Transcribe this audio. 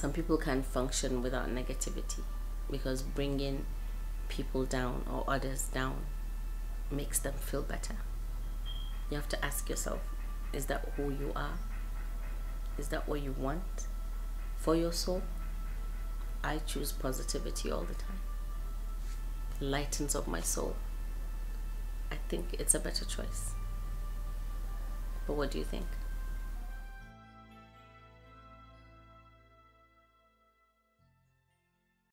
some people can function without negativity because bringing people down or others down makes them feel better. You have to ask yourself is that who you are? Is that what you want for your soul? I choose positivity all the time. Lightens up my soul. I think it's a better choice. But what do you think?